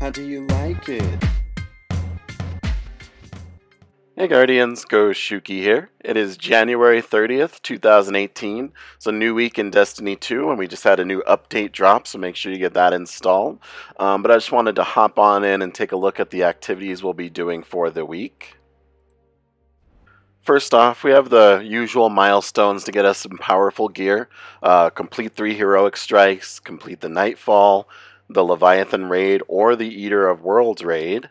How do you like it? Hey Guardians, Goshuki here. It is January 30th, 2018. It's a new week in Destiny 2, and we just had a new update drop, so make sure you get that installed. Um, but I just wanted to hop on in and take a look at the activities we'll be doing for the week. First off, we have the usual milestones to get us some powerful gear. Uh, complete three heroic strikes, complete the Nightfall, the Leviathan raid, or the Eater of Worlds raid.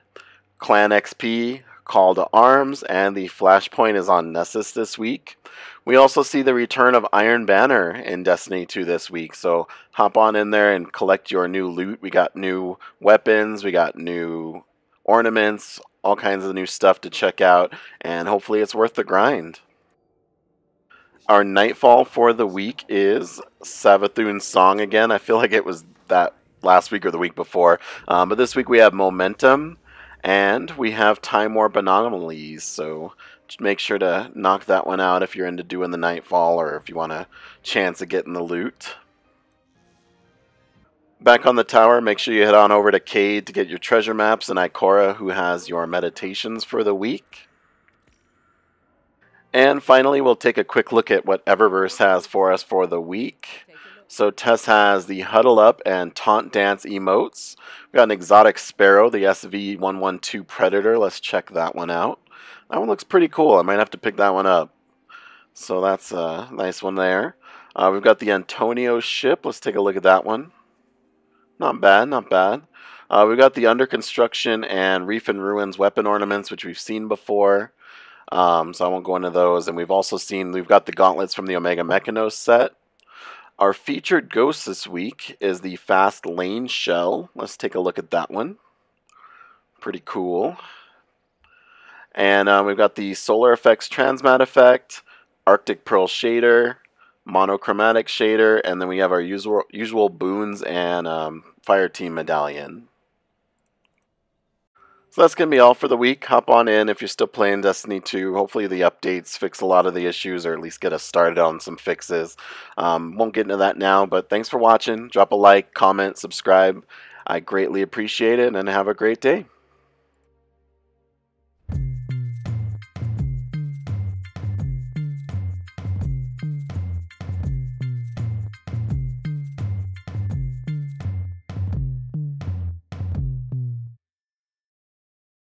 Clan XP, Call to Arms, and the Flashpoint is on Nessus this week. We also see the return of Iron Banner in Destiny 2 this week, so hop on in there and collect your new loot. We got new weapons, we got new ornaments, all kinds of new stuff to check out, and hopefully it's worth the grind. Our nightfall for the week is Savathun's Song again. I feel like it was that last week or the week before, um, but this week we have Momentum. And we have Time Warp Anomalies, so make sure to knock that one out if you're into doing the Nightfall or if you want a chance of getting the loot. Back on the tower, make sure you head on over to Cayde to get your treasure maps and Ikora who has your meditations for the week. And finally, we'll take a quick look at what Eververse has for us for the week. So Tess has the Huddle Up and Taunt Dance emotes. We got an exotic Sparrow, the SV112 Predator. Let's check that one out. That one looks pretty cool. I might have to pick that one up. So that's a nice one there. Uh, we've got the Antonio ship. Let's take a look at that one. Not bad, not bad. Uh, we've got the Under Construction and Reef and Ruins weapon ornaments, which we've seen before. Um, so I won't go into those. And we've also seen, we've got the gauntlets from the Omega Mechanos set. Our featured ghost this week is the Fast Lane Shell. Let's take a look at that one. Pretty cool. And uh, we've got the Solar Effects Transmat Effect, Arctic Pearl Shader, Monochromatic Shader, and then we have our usual, usual boons and um, Fire Team Medallion. So that's going to be all for the week. Hop on in if you're still playing Destiny 2. Hopefully the updates fix a lot of the issues or at least get us started on some fixes. Um, won't get into that now, but thanks for watching. Drop a like, comment, subscribe. I greatly appreciate it and have a great day.